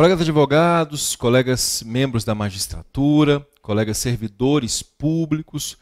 Colegas advogados, colegas membros da magistratura, colegas servidores públicos,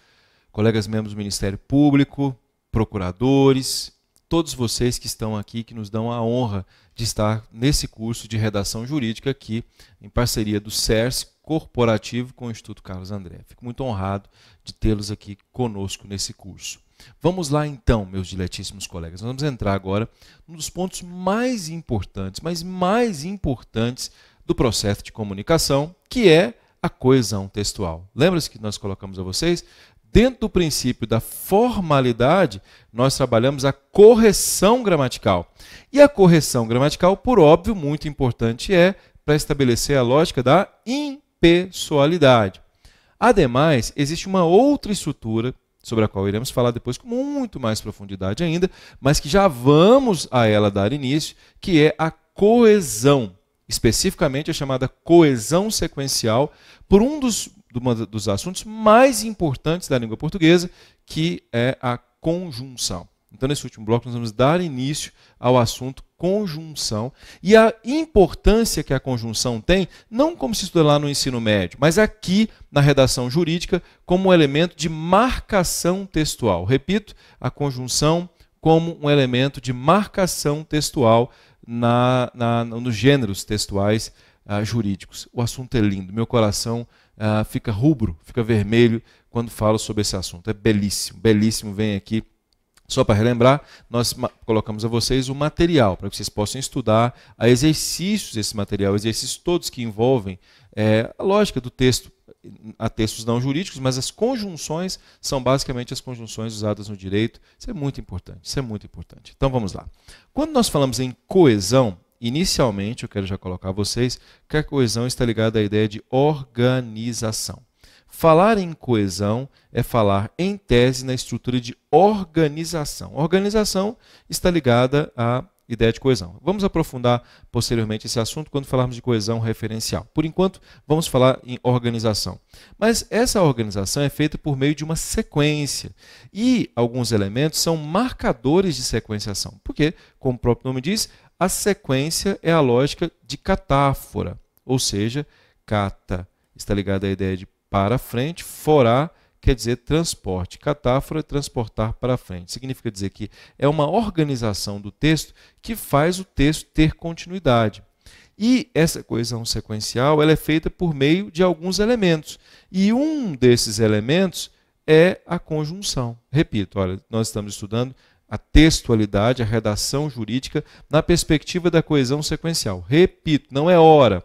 colegas membros do Ministério Público, procuradores, todos vocês que estão aqui, que nos dão a honra de estar nesse curso de redação jurídica aqui, em parceria do CERS Corporativo com o Instituto Carlos André. Fico muito honrado de tê-los aqui conosco nesse curso. Vamos lá então, meus diletíssimos colegas. Vamos entrar agora num dos pontos mais importantes, mas mais importantes do processo de comunicação, que é a coesão textual. Lembra-se que nós colocamos a vocês? Dentro do princípio da formalidade, nós trabalhamos a correção gramatical. E a correção gramatical, por óbvio, muito importante é para estabelecer a lógica da impessoalidade. Ademais, existe uma outra estrutura sobre a qual iremos falar depois com muito mais profundidade ainda, mas que já vamos a ela dar início, que é a coesão, especificamente a chamada coesão sequencial, por um dos, dos assuntos mais importantes da língua portuguesa, que é a conjunção. Então, nesse último bloco, nós vamos dar início ao assunto conjunção e a importância que a conjunção tem, não como se estuda lá no ensino médio, mas aqui na redação jurídica, como um elemento de marcação textual. Repito, a conjunção como um elemento de marcação textual na, na nos gêneros textuais uh, jurídicos. O assunto é lindo, meu coração uh, fica rubro, fica vermelho quando falo sobre esse assunto. É belíssimo, belíssimo. Vem aqui só para relembrar, nós colocamos a vocês o material para que vocês possam estudar a exercícios desse material, exercícios todos que envolvem é, a lógica do texto, a textos não jurídicos, mas as conjunções são basicamente as conjunções usadas no direito. Isso é muito importante, isso é muito importante. Então vamos lá. Quando nós falamos em coesão, inicialmente eu quero já colocar a vocês que a coesão está ligada à ideia de organização. Falar em coesão é falar, em tese, na estrutura de organização. Organização está ligada à ideia de coesão. Vamos aprofundar posteriormente esse assunto quando falarmos de coesão referencial. Por enquanto, vamos falar em organização. Mas essa organização é feita por meio de uma sequência. E alguns elementos são marcadores de sequenciação. Porque, como o próprio nome diz, a sequência é a lógica de catáfora. Ou seja, cata está ligada à ideia de para frente, forá quer dizer transporte. Catáfora é transportar para frente. Significa dizer que é uma organização do texto que faz o texto ter continuidade. E essa coesão sequencial ela é feita por meio de alguns elementos. E um desses elementos é a conjunção. Repito, olha, nós estamos estudando a textualidade, a redação jurídica na perspectiva da coesão sequencial. Repito, não é hora,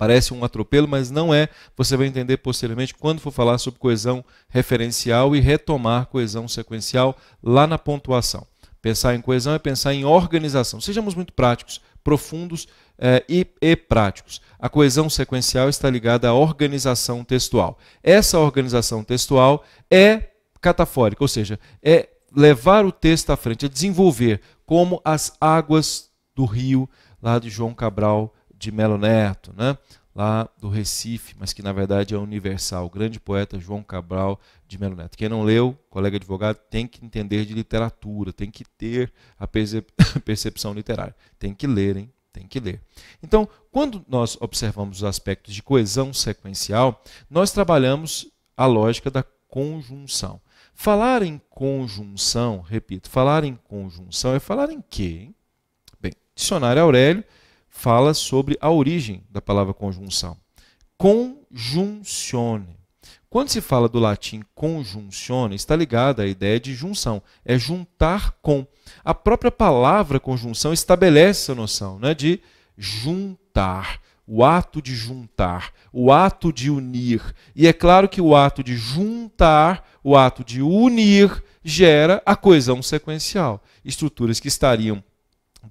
Parece um atropelo, mas não é. Você vai entender posteriormente quando for falar sobre coesão referencial e retomar coesão sequencial lá na pontuação. Pensar em coesão é pensar em organização. Sejamos muito práticos, profundos eh, e, e práticos. A coesão sequencial está ligada à organização textual. Essa organização textual é catafórica, ou seja, é levar o texto à frente, é desenvolver como as águas do rio lá de João Cabral de Melo Neto, né? lá do Recife, mas que na verdade é universal, o grande poeta João Cabral de Melo Neto. Quem não leu, colega advogado, tem que entender de literatura, tem que ter a percepção literária. Tem que ler, hein? Tem que ler. Então, quando nós observamos os aspectos de coesão sequencial, nós trabalhamos a lógica da conjunção. Falar em conjunção, repito, falar em conjunção é falar em quê? Hein? Bem, dicionário Aurélio fala sobre a origem da palavra conjunção. Conjuncione. Quando se fala do latim conjuncione, está ligada à ideia de junção, é juntar com. A própria palavra conjunção estabelece essa noção né, de juntar, o ato de juntar, o ato de unir. E é claro que o ato de juntar, o ato de unir, gera a coesão sequencial. Estruturas que estariam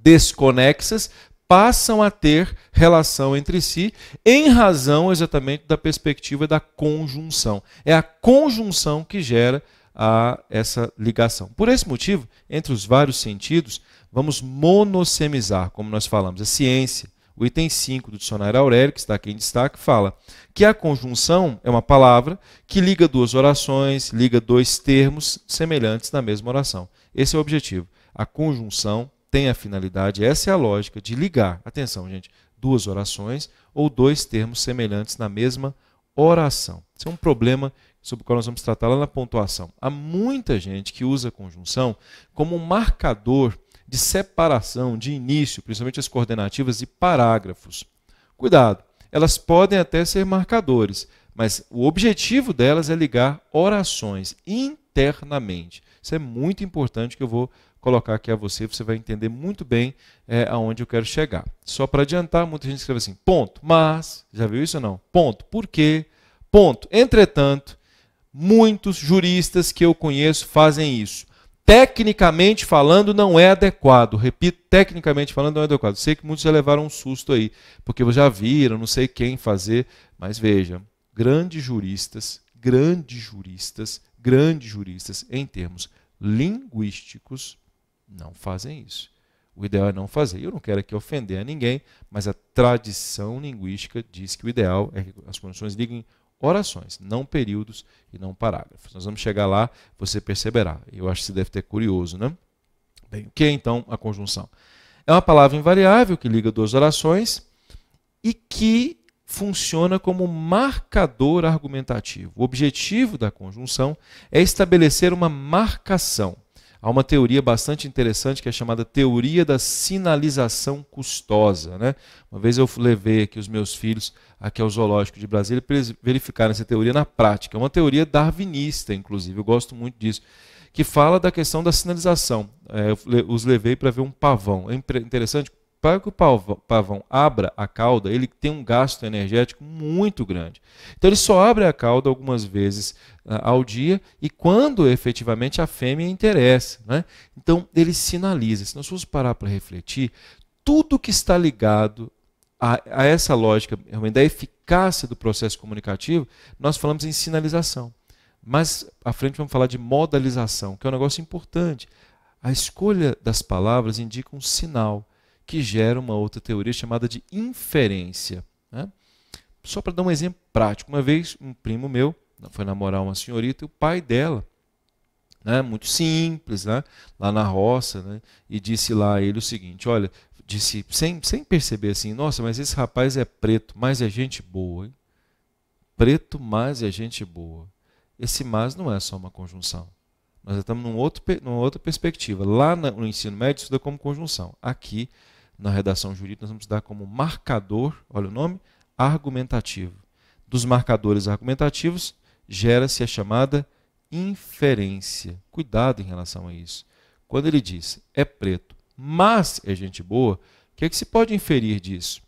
desconexas passam a ter relação entre si em razão exatamente da perspectiva da conjunção. É a conjunção que gera a, essa ligação. Por esse motivo, entre os vários sentidos, vamos monossemizar, como nós falamos, a ciência. O item 5 do dicionário Aurélio, que está aqui em destaque, fala que a conjunção é uma palavra que liga duas orações, liga dois termos semelhantes na mesma oração. Esse é o objetivo. A conjunção tem a finalidade, essa é a lógica, de ligar, atenção, gente, duas orações ou dois termos semelhantes na mesma oração. Esse é um problema sobre o qual nós vamos tratar lá na pontuação. Há muita gente que usa a conjunção como um marcador de separação, de início, principalmente as coordenativas de parágrafos. Cuidado, elas podem até ser marcadores, mas o objetivo delas é ligar orações internamente. Isso é muito importante que eu vou colocar aqui a você, você vai entender muito bem é, aonde eu quero chegar. Só para adiantar, muita gente escreve assim, ponto, mas, já viu isso ou não? Ponto, por quê? Ponto. Entretanto, muitos juristas que eu conheço fazem isso. Tecnicamente falando, não é adequado. Repito, tecnicamente falando, não é adequado. Sei que muitos já levaram um susto aí, porque já viram, não sei quem fazer, mas veja, grandes juristas, grandes juristas, grandes juristas em termos linguísticos não fazem isso. O ideal é não fazer. Eu não quero aqui ofender a ninguém, mas a tradição linguística diz que o ideal é que as condições liguem orações, não períodos e não parágrafos. Nós vamos chegar lá, você perceberá. Eu acho que você deve ter curioso, né? Bem, o que é então a conjunção? É uma palavra invariável que liga duas orações e que funciona como marcador argumentativo. O objetivo da conjunção é estabelecer uma marcação. Há uma teoria bastante interessante que é chamada teoria da sinalização custosa. Né? Uma vez eu levei aqui os meus filhos aqui ao Zoológico de Brasília para eles verificarem essa teoria na prática. É uma teoria darwinista, inclusive, eu gosto muito disso, que fala da questão da sinalização. É, eu os levei para ver um pavão. É interessante, para que o pavão abra a cauda, ele tem um gasto energético muito grande. Então ele só abre a cauda algumas vezes uh, ao dia e quando efetivamente a fêmea interessa. Né? Então ele sinaliza. Se nós formos parar para refletir, tudo que está ligado a, a essa lógica da eficácia do processo comunicativo, nós falamos em sinalização. Mas à frente vamos falar de modalização, que é um negócio importante. A escolha das palavras indica um sinal que gera uma outra teoria chamada de inferência. Né? Só para dar um exemplo prático, uma vez um primo meu foi namorar uma senhorita e o pai dela, né, muito simples, né, lá na roça, né, e disse lá a ele o seguinte: olha, disse sem, sem perceber assim, nossa, mas esse rapaz é preto, mas é gente boa. Hein? Preto, mas é gente boa. Esse mas não é só uma conjunção. Nós estamos num outro, numa outra perspectiva. Lá no ensino médio, estuda como conjunção. Aqui, na redação jurídica, nós vamos dar como marcador, olha o nome, argumentativo. Dos marcadores argumentativos, gera-se a chamada inferência. Cuidado em relação a isso. Quando ele diz é preto, mas é gente boa, o que, é que se pode inferir disso?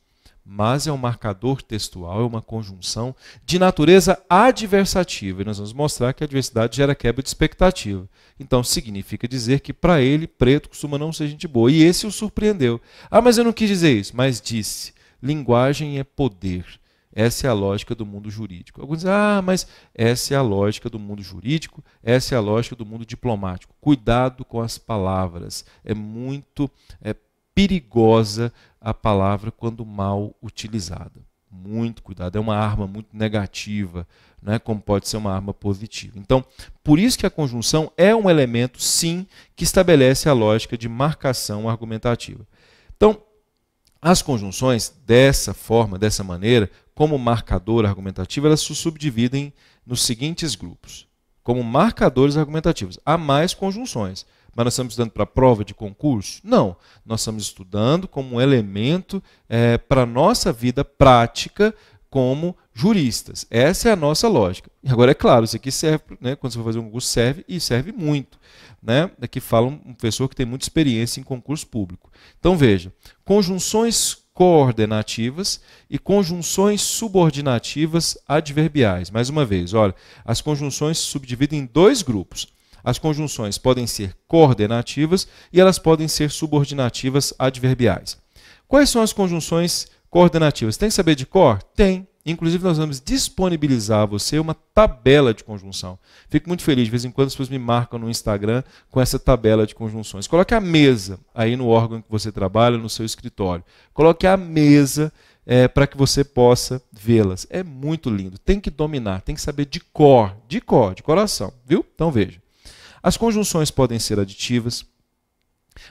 Mas é um marcador textual, é uma conjunção de natureza adversativa. E nós vamos mostrar que a adversidade gera quebra de expectativa. Então significa dizer que para ele, preto costuma não ser gente boa. E esse o surpreendeu. Ah, mas eu não quis dizer isso. Mas disse: linguagem é poder. Essa é a lógica do mundo jurídico. Alguns dizem, ah, mas essa é a lógica do mundo jurídico, essa é a lógica do mundo diplomático. Cuidado com as palavras. É muito é, perigosa a palavra quando mal utilizada. Muito cuidado. É uma arma muito negativa, né, como pode ser uma arma positiva. Então, por isso que a conjunção é um elemento, sim, que estabelece a lógica de marcação argumentativa. Então, as conjunções, dessa forma, dessa maneira, como marcador argumentativo, elas se subdividem nos seguintes grupos. Como marcadores argumentativos, há mais conjunções. Mas nós estamos estudando para prova de concurso? Não. Nós estamos estudando como um elemento é, para a nossa vida prática como juristas. Essa é a nossa lógica. Agora, é claro, isso aqui serve, né, quando você for fazer um concurso, serve e serve muito. Né? Aqui fala um professor que tem muita experiência em concurso público. Então, veja, conjunções coordenativas e conjunções subordinativas adverbiais. Mais uma vez, olha, as conjunções se subdividem em dois grupos. As conjunções podem ser coordenativas e elas podem ser subordinativas adverbiais. Quais são as conjunções coordenativas? Tem que saber de cor? Tem. Inclusive, nós vamos disponibilizar a você uma tabela de conjunção. Fico muito feliz, de vez em quando as pessoas me marcam no Instagram com essa tabela de conjunções. Coloque a mesa aí no órgão que você trabalha, no seu escritório. Coloque a mesa é, para que você possa vê-las. É muito lindo. Tem que dominar, tem que saber de cor, de cor, de coração, viu? Então veja. As conjunções podem ser aditivas,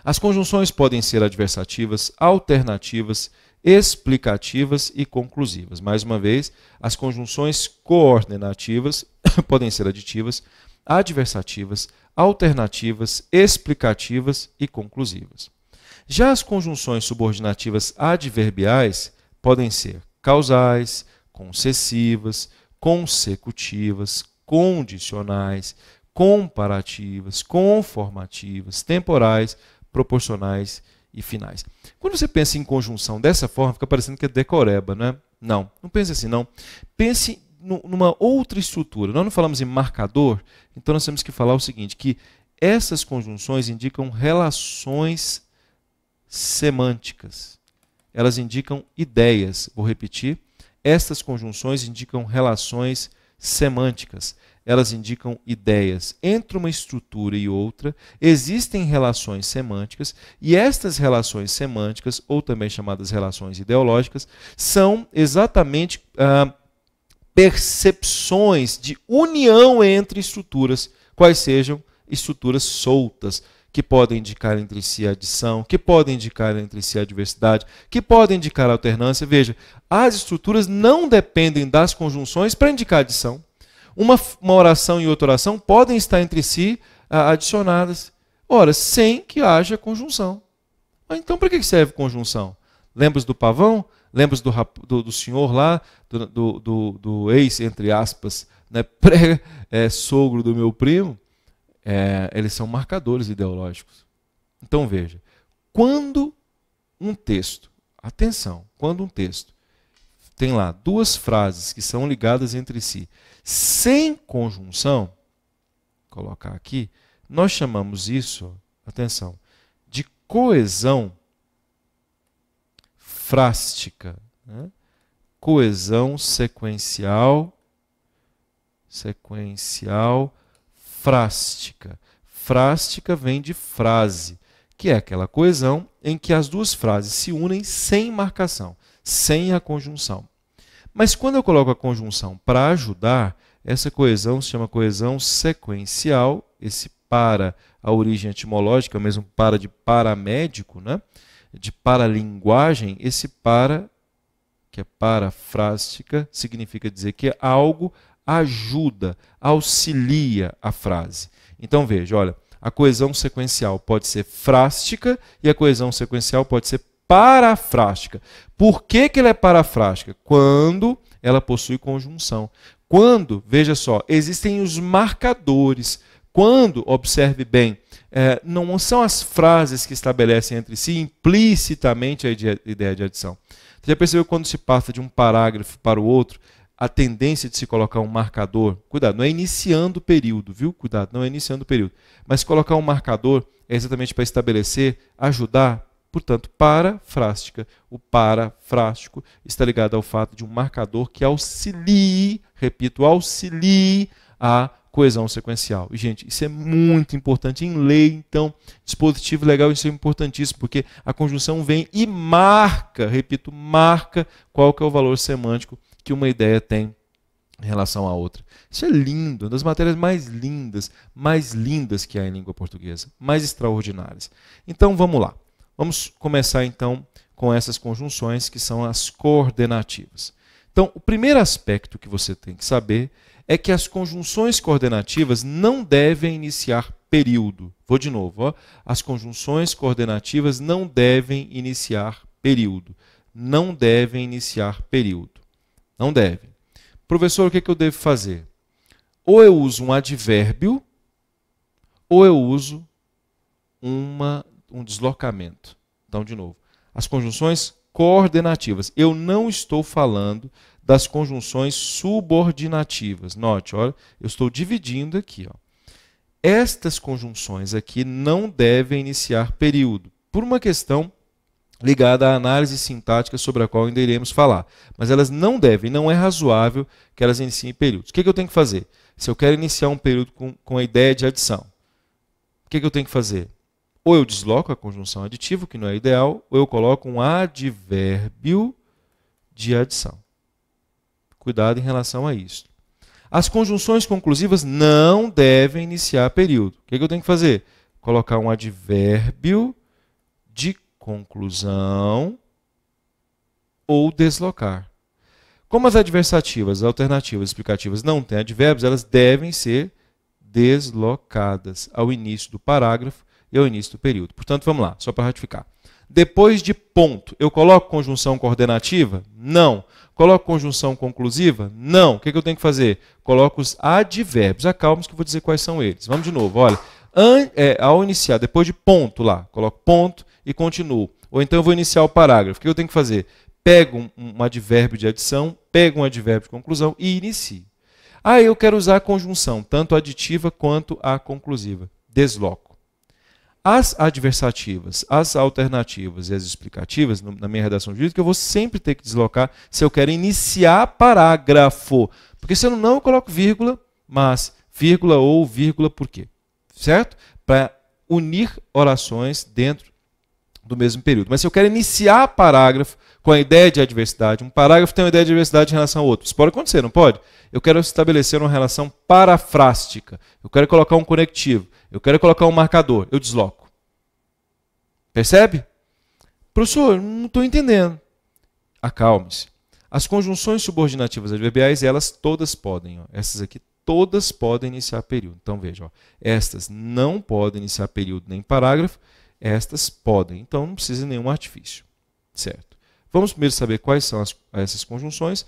as conjunções podem ser adversativas, alternativas, explicativas e conclusivas. Mais uma vez, as conjunções coordenativas podem ser aditivas, adversativas, alternativas, explicativas e conclusivas. Já as conjunções subordinativas adverbiais podem ser causais, concessivas, consecutivas, condicionais, comparativas, conformativas, temporais, proporcionais e finais. Quando você pensa em conjunção dessa forma, fica parecendo que é decoreba, né? Não, não pense assim, não. Pense numa outra estrutura. Nós não falamos em marcador, então nós temos que falar o seguinte, que essas conjunções indicam relações semânticas. Elas indicam ideias. Vou repetir. Estas conjunções indicam relações semânticas. Elas indicam ideias. Entre uma estrutura e outra, existem relações semânticas, e estas relações semânticas, ou também chamadas relações ideológicas, são exatamente ah, percepções de união entre estruturas, quais sejam estruturas soltas, que podem indicar entre si adição, que podem indicar entre si a diversidade, que podem indicar alternância. Veja, as estruturas não dependem das conjunções para indicar adição. Uma, uma oração e outra oração podem estar entre si adicionadas, ora, sem que haja conjunção. Então, para que serve conjunção? Lembras do pavão? Lembras do, do, do senhor lá, do, do, do, ex, entre aspas, né, pré-sogro é, do meu primo? é, eles são marcadores ideológicos. Então veja, quando um texto, atenção, quando um texto tem lá duas frases que são ligadas entre si, sem conjunção, colocar aqui, nós chamamos isso, atenção, de coesão frástica, né? coesão sequencial, sequencial frástica. Frástica vem de frase, que é aquela coesão em que as duas frases se unem sem marcação, sem a conjunção. Mas quando eu coloco a conjunção para ajudar, essa coesão se chama coesão sequencial, esse para a origem etimológica, o mesmo para de paramédico, né? de paralinguagem, esse para, que é parafrástica, significa dizer que algo ajuda, auxilia a frase. Então veja, olha, a coesão sequencial pode ser frástica e a coesão sequencial pode ser parafrástica. Por que, que ela é parafrástica? Quando ela possui conjunção. Quando, veja só, existem os marcadores. Quando, observe bem, é, não são as frases que estabelecem entre si implicitamente a ideia de adição. Você já percebeu quando se passa de um parágrafo para o outro, a tendência de se colocar um marcador, cuidado, não é iniciando o período, viu? Cuidado, não é iniciando o período. Mas colocar um marcador é exatamente para estabelecer, ajudar, portanto, parafrástica. O parafrástico está ligado ao fato de um marcador que auxilie, repito, auxilie a coesão sequencial. E, gente, isso é muito importante em lei, então, dispositivo legal, isso é importantíssimo, porque a conjunção vem e marca, repito, marca qual que é o valor semântico que uma ideia tem em relação à outra. Isso é lindo, uma das matérias mais lindas, mais lindas que há em língua portuguesa, mais extraordinárias. Então vamos lá. Vamos começar então com essas conjunções que são as coordenativas. Então, o primeiro aspecto que você tem que saber é que as conjunções coordenativas não devem iniciar período. Vou de novo. Ó. As conjunções coordenativas não devem iniciar período. Não devem iniciar período. Não deve. Professor, o que, é que eu devo fazer? Ou eu uso um advérbio, ou eu uso uma, um deslocamento. Então, de novo, as conjunções coordenativas. Eu não estou falando das conjunções subordinativas. Note, olha, eu estou dividindo aqui. Ó. Estas conjunções aqui não devem iniciar período, por uma questão ligada à análise sintática sobre a qual ainda iremos falar. Mas elas não devem, não é razoável que elas iniciem períodos. O que, é que eu tenho que fazer? Se eu quero iniciar um período com, com a ideia de adição, o que, é que eu tenho que fazer? Ou eu desloco a conjunção aditiva, que não é ideal, ou eu coloco um advérbio de adição. Cuidado em relação a isso. As conjunções conclusivas não devem iniciar período. O que, é que eu tenho que fazer? Colocar um advérbio de conclusão ou deslocar. Como as adversativas, as alternativas explicativas não têm advérbios, elas devem ser deslocadas ao início do parágrafo e ao início do período. Portanto, vamos lá, só para ratificar. Depois de ponto, eu coloco conjunção coordenativa? Não. Coloco conjunção conclusiva? Não. O que, é que eu tenho que fazer? Coloco os advérbios. Acalme-se que eu vou dizer quais são eles. Vamos de novo. Olha, an, é, ao iniciar, depois de ponto lá, coloco ponto e continuo. Ou então eu vou iniciar o parágrafo. O que eu tenho que fazer? Pego um, um advérbio de adição, pego um advérbio de conclusão e inicio. Ah, eu quero usar a conjunção, tanto aditiva quanto a conclusiva. Desloco. As adversativas, as alternativas e as explicativas, na minha redação jurídica, eu vou sempre ter que deslocar se eu quero iniciar parágrafo. Porque se eu não, eu coloco vírgula, mas vírgula ou vírgula por quê? Certo? Para unir orações dentro do mesmo período. Mas se eu quero iniciar parágrafo com a ideia de adversidade, um parágrafo tem uma ideia de adversidade em relação ao outro. Isso pode acontecer, não pode? Eu quero estabelecer uma relação parafrástica. Eu quero colocar um conectivo. Eu quero colocar um marcador, eu desloco. Percebe? Professor, não estou entendendo. Acalme-se. As conjunções subordinativas adverbiais, elas todas podem, ó, essas aqui todas podem iniciar período. Então veja, ó, estas não podem iniciar período nem parágrafo, estas podem. Então não precisa de nenhum artifício. Certo? Vamos primeiro saber quais são as, essas conjunções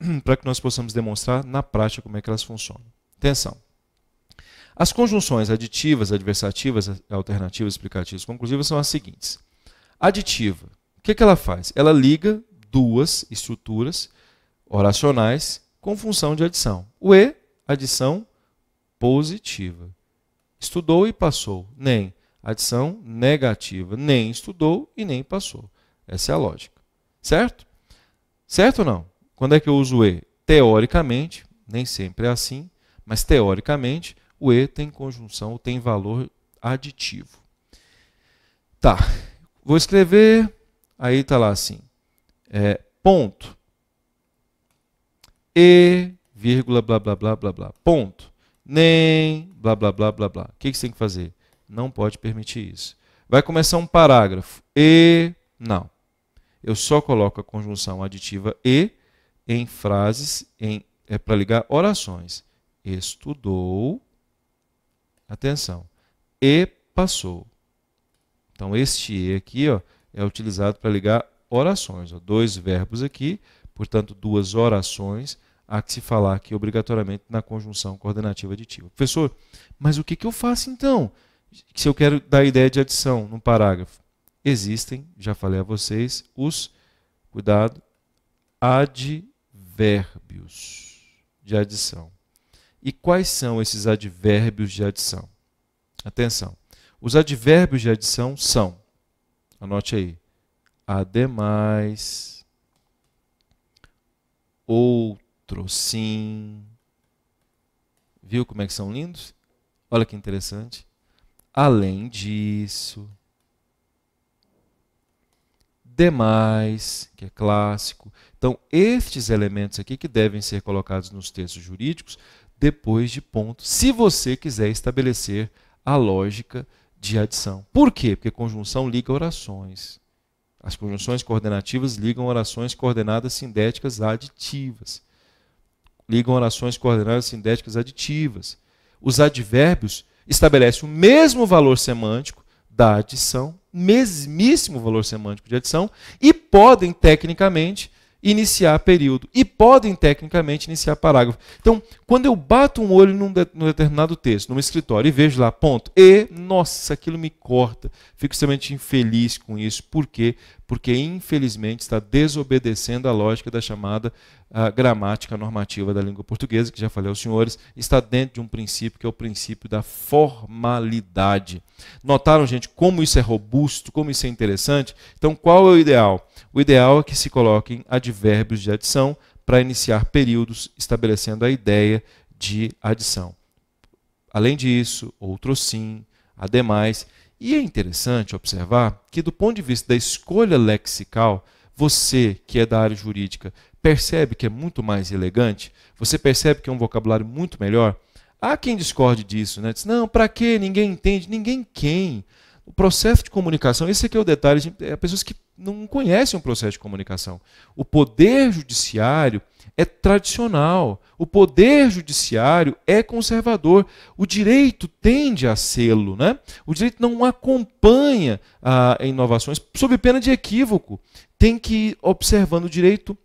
para que nós possamos demonstrar na prática como é que elas funcionam. Atenção. As conjunções aditivas, adversativas, alternativas, explicativas, conclusivas são as seguintes. Aditiva. O que, é que ela faz? Ela liga duas estruturas oracionais com função de adição. O E, adição positiva. Estudou e passou. Nem. Adição negativa. Nem estudou e nem passou. Essa é a lógica. Certo? Certo ou não? Quando é que eu uso o E? Teoricamente, nem sempre é assim, mas teoricamente, o E tem conjunção, tem valor aditivo. Tá, vou escrever, aí está lá assim, é, ponto, E, vírgula, blá, blá, blá, blá, blá, ponto, nem, blá, blá, blá, blá, blá. O que, que você tem que fazer? Não pode permitir isso. Vai começar um parágrafo, E, não. Eu só coloco a conjunção aditiva E em frases, em, é para ligar orações. Estudou, Atenção. E passou. Então, este E aqui ó, é utilizado para ligar orações. Ó. Dois verbos aqui, portanto, duas orações. Há que se falar aqui obrigatoriamente na conjunção coordenativa aditiva. Professor, mas o que, que eu faço então? Se eu quero dar ideia de adição num parágrafo. Existem, já falei a vocês, os, cuidado, advérbios de adição. E quais são esses advérbios de adição? Atenção. Os advérbios de adição são, anote aí, ademais, outro sim. Viu como é que são lindos? Olha que interessante. Além disso, demais, que é clássico. Então, estes elementos aqui que devem ser colocados nos textos jurídicos depois de ponto, se você quiser estabelecer a lógica de adição. Por quê? Porque conjunção liga orações. As conjunções coordenativas ligam orações coordenadas sindéticas aditivas. Ligam orações coordenadas sindéticas aditivas. Os advérbios estabelecem o mesmo valor semântico da adição, mesmíssimo valor semântico de adição, e podem, tecnicamente, iniciar período e podem tecnicamente iniciar parágrafo. Então, quando eu bato um olho num, de, num determinado texto, num escritório e vejo lá ponto e, nossa, aquilo me corta, fico extremamente infeliz com isso. Por quê? Porque infelizmente está desobedecendo a lógica da chamada a gramática normativa da língua portuguesa, que já falei aos senhores, está dentro de um princípio que é o princípio da formalidade. Notaram, gente, como isso é robusto, como isso é interessante? Então, qual é o ideal? O ideal é que se coloquem advérbios de adição para iniciar períodos, estabelecendo a ideia de adição. Além disso, outro sim, ademais. E é interessante observar que, do ponto de vista da escolha lexical, você que é da área jurídica percebe que é muito mais elegante, você percebe que é um vocabulário muito melhor. Há quem discorde disso, né? Diz, não, para quê? Ninguém entende. Ninguém quem? O processo de comunicação, esse aqui é o detalhe, é pessoas que não conhecem um processo de comunicação. O poder judiciário é tradicional, o poder judiciário é conservador. O direito tende a sê-lo. Né? O direito não acompanha ah, inovações sob pena de equívoco. Tem que ir observando o direito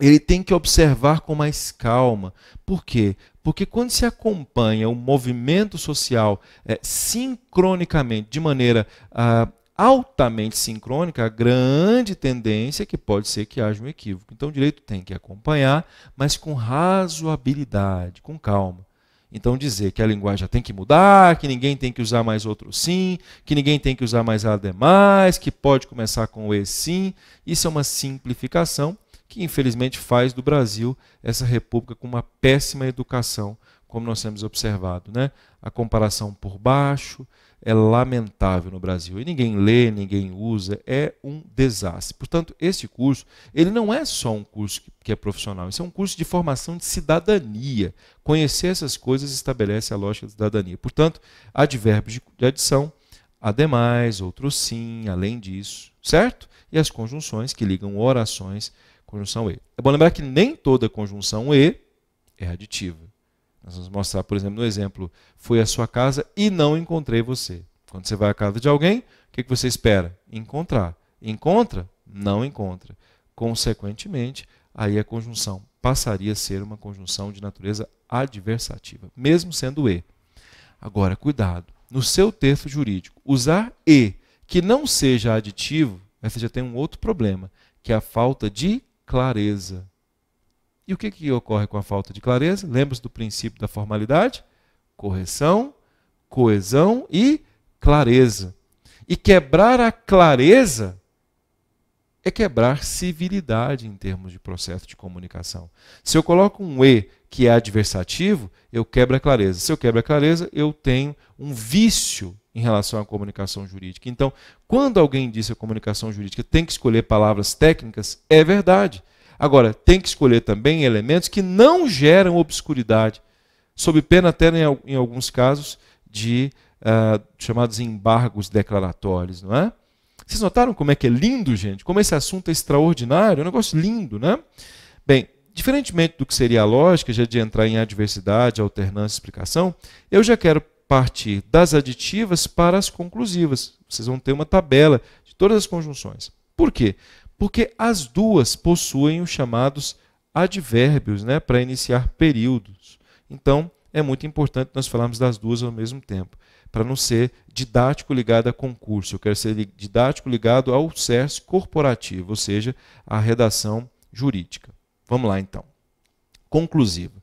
ele tem que observar com mais calma. Por quê? Porque quando se acompanha o movimento social é, sincronicamente, de maneira ah, altamente sincrônica, a grande tendência é que pode ser que haja um equívoco. Então o direito tem que acompanhar, mas com razoabilidade, com calma. Então dizer que a linguagem já tem que mudar, que ninguém tem que usar mais outro sim, que ninguém tem que usar mais ademais, que pode começar com o e sim, isso é uma simplificação que infelizmente faz do Brasil essa república com uma péssima educação, como nós temos observado, né? A comparação por baixo, é lamentável no Brasil. E ninguém lê, ninguém usa, é um desastre. Portanto, este curso, ele não é só um curso que é profissional, isso é um curso de formação de cidadania. Conhecer essas coisas estabelece a lógica da cidadania. Portanto, advérbios de adição, ademais, outro sim, além disso, certo? E as conjunções que ligam orações, conjunção e. É bom lembrar que nem toda conjunção e é aditiva. Nós vamos mostrar, por exemplo, no exemplo: fui à sua casa e não encontrei você. Quando você vai à casa de alguém, o que você espera? Encontrar. Encontra? Não encontra. Consequentemente, aí a conjunção passaria a ser uma conjunção de natureza adversativa, mesmo sendo e. Agora, cuidado. No seu texto jurídico, usar e que não seja aditivo, você já tem um outro problema, que é a falta de clareza. E o que, que ocorre com a falta de clareza? Lembra-se do princípio da formalidade? Correção, coesão e clareza. E quebrar a clareza é quebrar civilidade em termos de processo de comunicação. Se eu coloco um e que é adversativo, eu quebro a clareza. Se eu quebro a clareza, eu tenho um vício em relação à comunicação jurídica. Então, quando alguém diz que a comunicação jurídica tem que escolher palavras técnicas, é verdade. Agora, tem que escolher também elementos que não geram obscuridade, sob pena até, em alguns casos, de uh, chamados embargos declaratórios, não é? Vocês notaram como é que é lindo, gente? Como esse assunto é extraordinário, é um negócio lindo, né? Bem, diferentemente do que seria a lógica, já de entrar em adversidade, alternância, explicação, eu já quero partir das aditivas para as conclusivas. Vocês vão ter uma tabela de todas as conjunções. Por quê? Porque as duas possuem os chamados advérbios né, para iniciar períodos. Então, é muito importante nós falarmos das duas ao mesmo tempo, para não ser didático ligado a concurso. Eu quero ser didático ligado ao CERS corporativo, ou seja, à redação jurídica. Vamos lá, então. Conclusiva.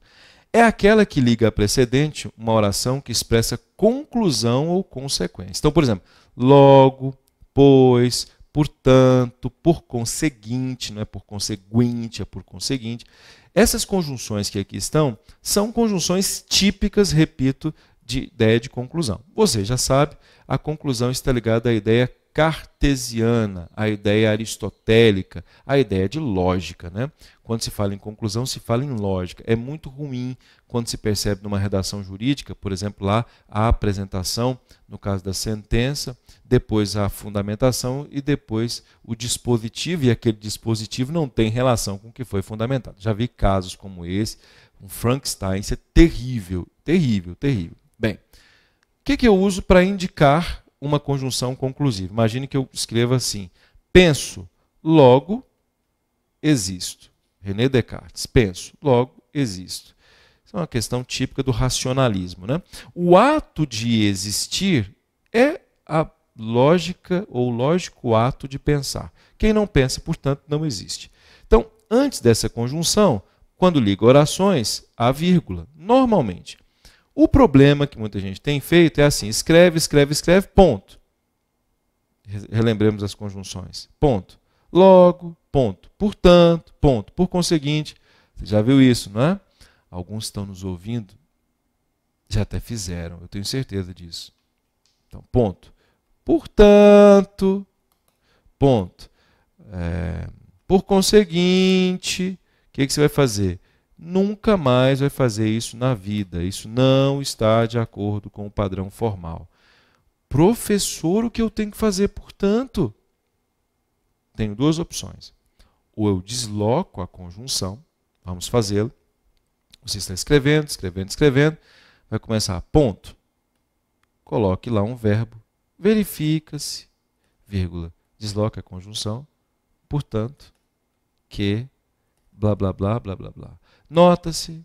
É aquela que liga a precedente uma oração que expressa conclusão ou consequência. Então, por exemplo, logo, pois, portanto, por conseguinte, não é por conseguinte, é por conseguinte. Essas conjunções que aqui estão são conjunções típicas, repito, de ideia de conclusão. Você já sabe, a conclusão está ligada à ideia cartesiana, a ideia aristotélica, a ideia de lógica. Né? Quando se fala em conclusão, se fala em lógica. É muito ruim quando se percebe numa redação jurídica, por exemplo, lá a apresentação, no caso da sentença, depois a fundamentação e depois o dispositivo, e aquele dispositivo não tem relação com o que foi fundamentado. Já vi casos como esse, um Frankenstein, isso é terrível, terrível, terrível. Bem, o que, que eu uso para indicar uma conjunção conclusiva. Imagine que eu escreva assim: penso, logo existo. René Descartes, penso, logo existo. Isso é uma questão típica do racionalismo. Né? O ato de existir é a lógica ou lógico ato de pensar. Quem não pensa, portanto, não existe. Então, antes dessa conjunção, quando liga orações, há vírgula, normalmente. O problema que muita gente tem feito é assim: escreve, escreve, escreve, ponto. Relembremos as conjunções. Ponto. Logo, ponto. Portanto, ponto. Por conseguinte, você já viu isso, não é? Alguns estão nos ouvindo, já até fizeram, eu tenho certeza disso. Então, ponto. Portanto, ponto. É, por conseguinte, o que, que você vai fazer? Nunca mais vai fazer isso na vida. Isso não está de acordo com o padrão formal. Professor, o que eu tenho que fazer, portanto? tenho duas opções. Ou eu desloco a conjunção, vamos fazê-lo. Você está escrevendo, escrevendo, escrevendo, vai começar ponto. Coloque lá um verbo, verifica-se, vírgula, desloca a conjunção, portanto, que blá blá blá blá blá blá. Nota-se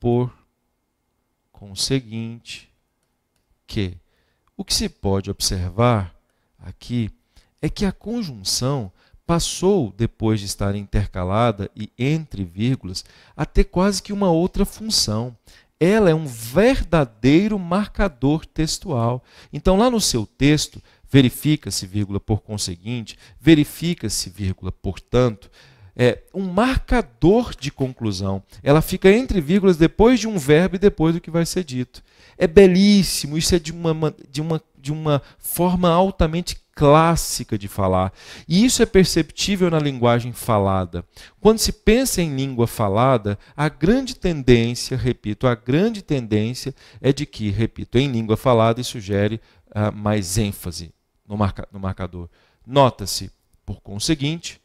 por conseguinte que o que se pode observar aqui é que a conjunção passou, depois de estar intercalada e entre vírgulas, a ter quase que uma outra função. Ela é um verdadeiro marcador textual. Então, lá no seu texto, verifica-se, vírgula, por conseguinte, verifica-se, vírgula, portanto, é um marcador de conclusão. Ela fica entre vírgulas depois de um verbo e depois do que vai ser dito. É belíssimo, isso é de uma, de uma, de uma forma altamente clássica de falar. E isso é perceptível na linguagem falada. Quando se pensa em língua falada, a grande tendência, repito, a grande tendência é de que, repito, em língua falada isso gere uh, mais ênfase no, marca, no marcador. Nota-se, por conseguinte,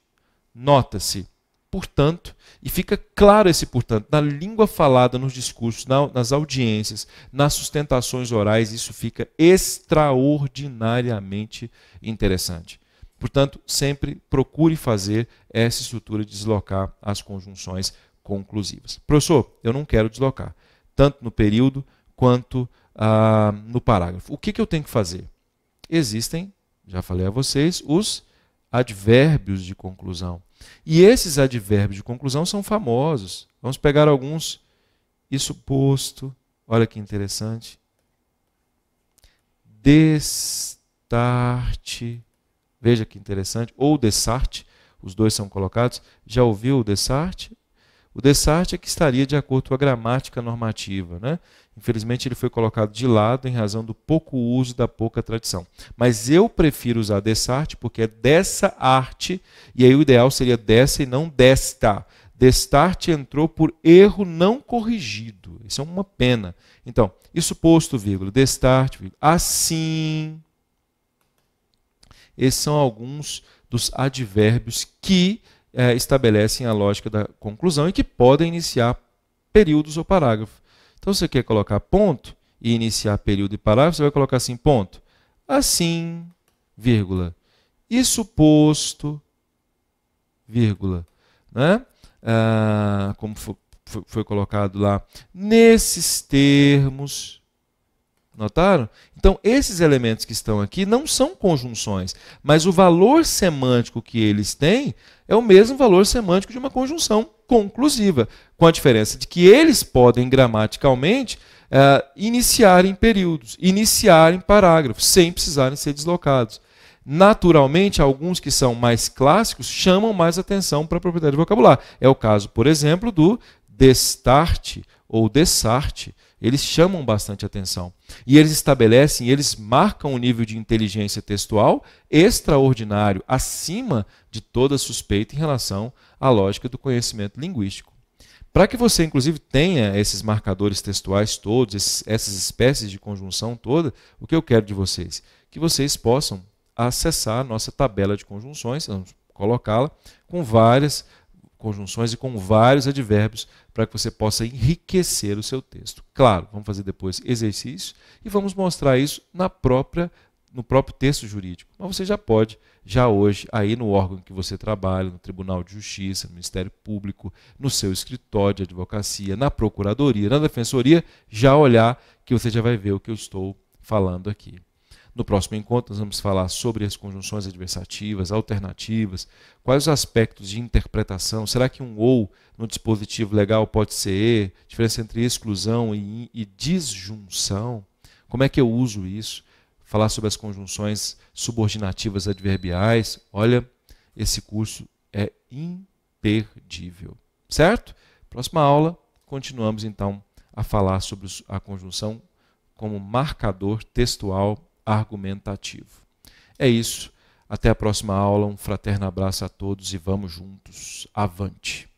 nota-se portanto, e fica claro esse portanto, na língua falada, nos discursos, na, nas audiências, nas sustentações orais, isso fica extraordinariamente interessante. Portanto, sempre procure fazer essa estrutura de deslocar as conjunções conclusivas. Professor, eu não quero deslocar, tanto no período quanto ah, no parágrafo. O que, que eu tenho que fazer? Existem, já falei a vocês, os advérbios de conclusão. E esses advérbios de conclusão são famosos. Vamos pegar alguns. Isso posto, olha que interessante. Destarte, veja que interessante. Ou dessarte, os dois são colocados. Já ouviu o dessarte? O dessarte é que estaria de acordo com a gramática normativa. Né? Infelizmente, ele foi colocado de lado em razão do pouco uso da pouca tradição. Mas eu prefiro usar dessarte porque é dessa arte, e aí o ideal seria dessa e não desta. Destarte entrou por erro não corrigido. Isso é uma pena. Então, isso posto, vírgula, destarte, vírgula, assim. Esses são alguns dos advérbios que é, estabelecem a lógica da conclusão e que podem iniciar períodos ou parágrafos. Então, você quer colocar ponto e iniciar período e parágrafo, você vai colocar assim, ponto. Assim, vírgula. Isso posto, vírgula. Né? Ah, como foi, foi colocado lá. Nesses termos, Notaram? Então, esses elementos que estão aqui não são conjunções, mas o valor semântico que eles têm é o mesmo valor semântico de uma conjunção conclusiva, com a diferença de que eles podem gramaticalmente uh, iniciarem períodos, iniciarem parágrafos, sem precisarem ser deslocados. Naturalmente, alguns que são mais clássicos chamam mais atenção para a propriedade vocabular. É o caso, por exemplo, do destarte ou dessarte eles chamam bastante atenção. E eles estabelecem, eles marcam um nível de inteligência textual extraordinário, acima de toda suspeita em relação à lógica do conhecimento linguístico. Para que você, inclusive, tenha esses marcadores textuais todos, esses, essas espécies de conjunção toda, o que eu quero de vocês? Que vocês possam acessar a nossa tabela de conjunções, vamos colocá-la com várias conjunções e com vários advérbios para que você possa enriquecer o seu texto. Claro, vamos fazer depois exercício e vamos mostrar isso na própria no próprio texto jurídico. Mas você já pode, já hoje, aí no órgão que você trabalha, no Tribunal de Justiça, no Ministério Público, no seu escritório de advocacia, na Procuradoria, na Defensoria, já olhar que você já vai ver o que eu estou falando aqui. No próximo encontro, nós vamos falar sobre as conjunções adversativas, alternativas, quais os aspectos de interpretação. Será que um ou no dispositivo legal pode ser e? Diferença entre exclusão e, e disjunção. Como é que eu uso isso? Falar sobre as conjunções subordinativas adverbiais. Olha, esse curso é imperdível. Certo? Próxima aula, continuamos então a falar sobre a conjunção como marcador textual argumentativo. É isso. Até a próxima aula. Um fraterno abraço a todos e vamos juntos. Avante.